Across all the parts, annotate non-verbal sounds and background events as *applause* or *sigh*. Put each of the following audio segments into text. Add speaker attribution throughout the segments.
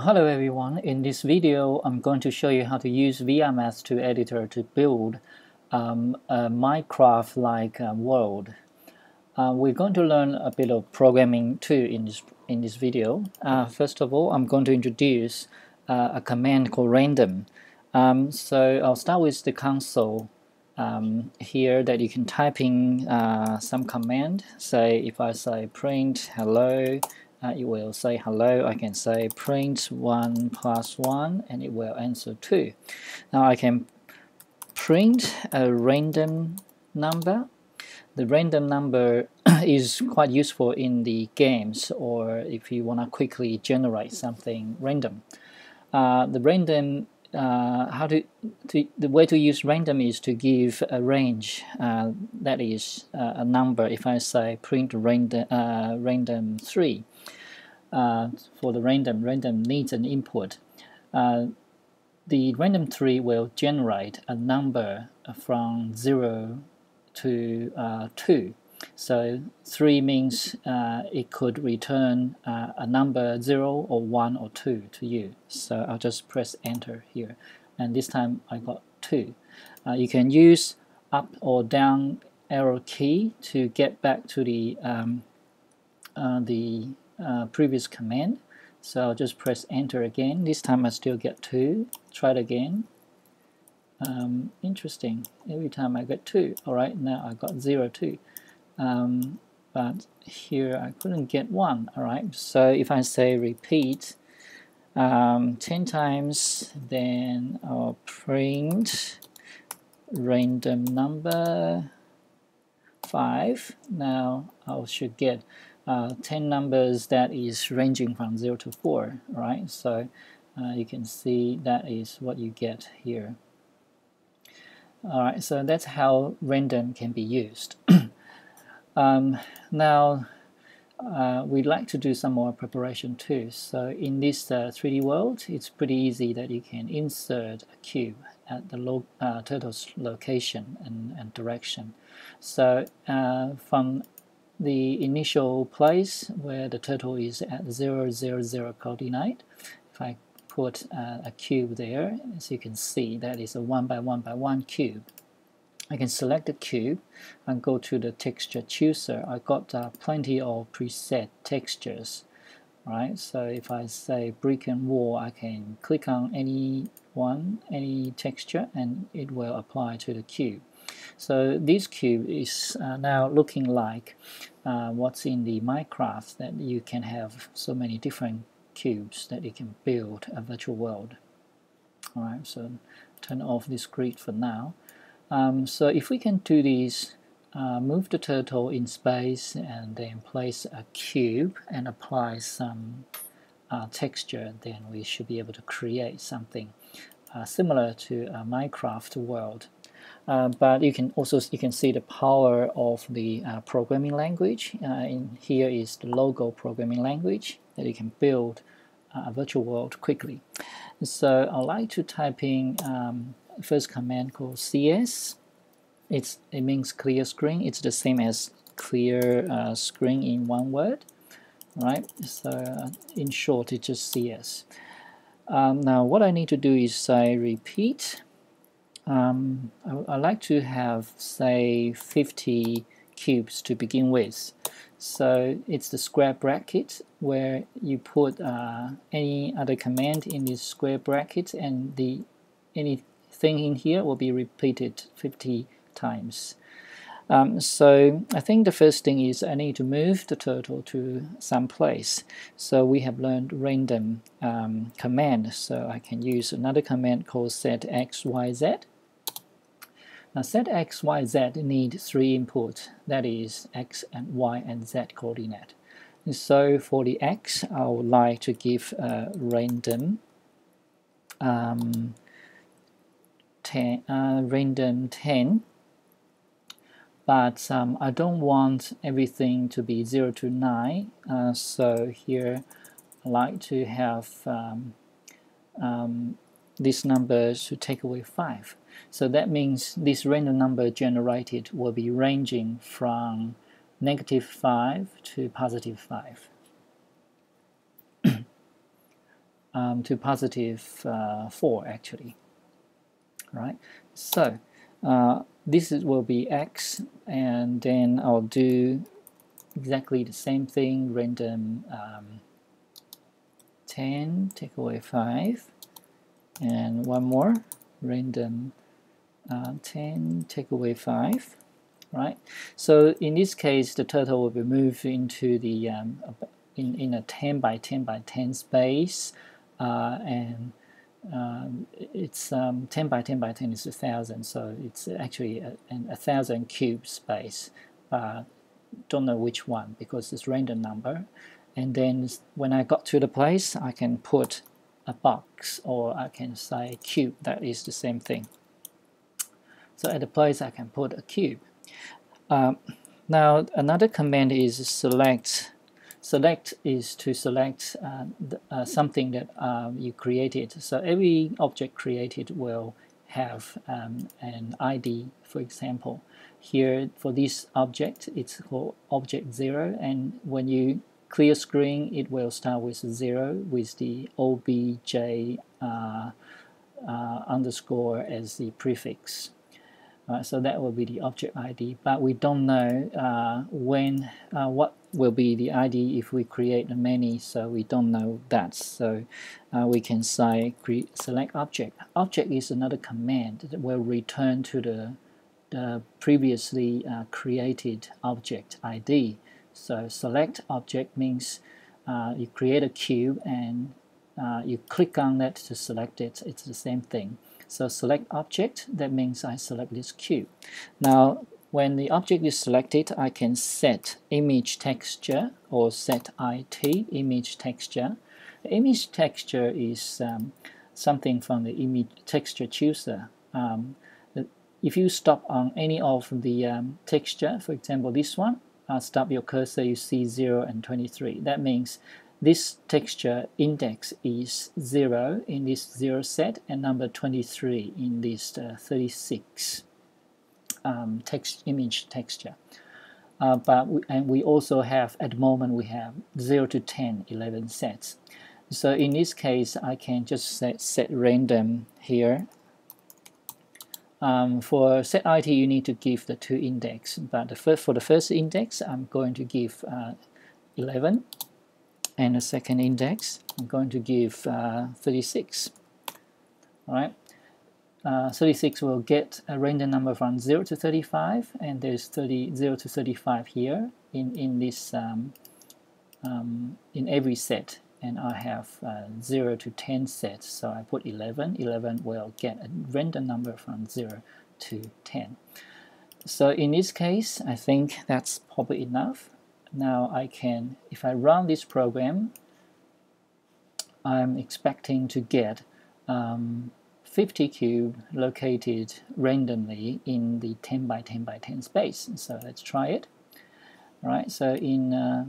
Speaker 1: Hello everyone, in this video I'm going to show you how to use VRMath2 editor to build um, a Minecraft-like uh, world. Uh, we're going to learn a bit of programming too in this, in this video. Uh, first of all, I'm going to introduce uh, a command called random. Um, so I'll start with the console um, here that you can type in uh, some command. Say if I say print hello it will say hello. I can say print 1 plus 1 and it will answer 2 now I can print a random number. The random number *clears throat* is quite useful in the games or if you want to quickly generate something random. Uh, the random uh, how to, to, the way to use random is to give a range uh, that is uh, a number. If I say print random uh, random 3 uh, for the random random needs an input uh, the random tree will generate a number from 0 to 2 so 3 means uh, it could return uh, a number 0 or 1 or 2 to you. So I'll just press enter here. And this time I got 2. Uh, you can use up or down arrow key to get back to the, um, uh, the uh, previous command. So I'll just press enter again. This time I still get 2. Try it again. Um, interesting. Every time I get 2. Alright, now I got 0, 2 um, but here I couldn't get one alright so if I say repeat um, 10 times then I'll print random number 5 now I should get uh, 10 numbers that is ranging from 0 to 4 right so uh, you can see that is what you get here alright so that's how random can be used *clears throat* Um, now, uh, we'd like to do some more preparation too. So in this uh, 3D world, it's pretty easy that you can insert a cube at the lo uh, turtle's location and, and direction. So uh, from the initial place where the turtle is at 0, 0, 0 coordinate, if I put uh, a cube there, as you can see, that is a 1 by 1 by 1 cube. I can select the cube and go to the texture chooser. I got uh, plenty of preset textures right so if I say brick and wall I can click on any one any texture and it will apply to the cube. So this cube is uh, now looking like uh, what's in the Minecraft that you can have so many different cubes that you can build a virtual world. Alright so turn off this grid for now. Um, so if we can do this, uh, move the turtle in space and then place a cube and apply some uh, texture, then we should be able to create something uh, similar to a Minecraft world. Uh, but you can also you can see the power of the uh, programming language. Uh, in here is the logo programming language that you can build a virtual world quickly. So I'd like to type in um, first command called cs. It's, it means clear screen. It's the same as clear uh, screen in one word, right? So uh, in short, it's just cs. Um, now what I need to do is say repeat. Um, I, I like to have say 50 cubes to begin with. So it's the square bracket where you put uh, any other command in this square bracket and the anything in here will be repeated 50 times. Um, so I think the first thing is I need to move the turtle to some place. So we have learned random um, command. So I can use another command called set x, y, z. Now set x, y, z need three inputs. That is x and y and z coordinate. And So for the x, I would like to give a random um, 10, uh, random 10 but um, I don't want everything to be 0 to 9 uh, so here I like to have um, um, this number to take away 5 so that means this random number generated will be ranging from negative 5 to positive 5 *coughs* um, to positive, uh, 4 actually. Right, so uh, this is, will be x and then I'll do exactly the same thing random um, 10 take away 5 and one more random uh, 10 take away 5 right? So in this case the turtle will be moved into the um, in, in a 10 by 10 by 10 space uh, and um, it's um, 10 by 10 by 10 is a thousand so it's actually a, a thousand cube space uh, don't know which one because it's random number. And then when I got to the place I can put a box or I can say cube that is the same thing. So at the place I can put a cube. Um, now another command is select select is to select uh, uh, something that um, you created. So every object created will have um, an ID for example. Here for this object it's called object 0 and when you clear screen it will start with 0 with the obj uh, uh, underscore as the prefix. So that will be the object ID but we don't know uh, when uh, what will be the ID if we create many so we don't know that so uh, we can say select object object is another command that will return to the the previously uh, created object ID. So select object means uh, you create a cube and uh, you click on that to select it. It's the same thing. So select object, that means I select this cube. Now when the object is selected, I can set image texture or set IT, image texture. The image texture is um, something from the image texture chooser. Um, if you stop on any of the um, texture, for example this one, uh, stop your cursor, you see 0 and 23. That means this texture index is 0 in this 0 set and number 23 in this uh, 36 um, text image texture. Uh, but we, and we also have at the moment we have 0 to 10 11 sets. So in this case I can just set, set random here. Um, for set IT, you need to give the two index, but the for the first index, I'm going to give uh, 11, and the second index, I'm going to give uh, 36. All right, uh, 36 will get a random number from 0 to 35, and there's 30, 0 to 35 here in in this um, um, in every set. And I have uh, 0 to 10 sets so I put 11 11 will get a random number from 0 to 10 so in this case I think that's probably enough. Now I can if I run this program I'm expecting to get um, 50 cube located randomly in the 10 by 10 by 10 space. So let's try it. All right so in uh,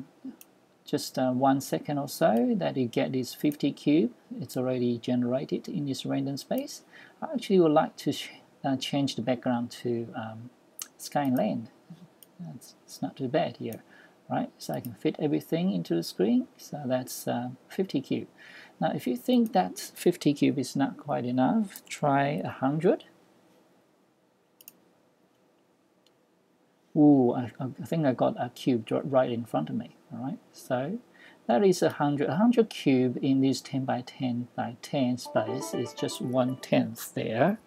Speaker 1: just uh, one second or so that you get this 50 cube it's already generated in this random space. I actually would like to uh, change the background to um, sky and land it's, not too bad here right? So I can fit everything into the screen so that's uh, 50 cube. Now if you think that 50 cube is not quite enough try 100 Ooh, I, I think I got a cube right in front of me all right? So that is a hundred a hundred cube in this 10 by 10 by 10 space is just one tenth there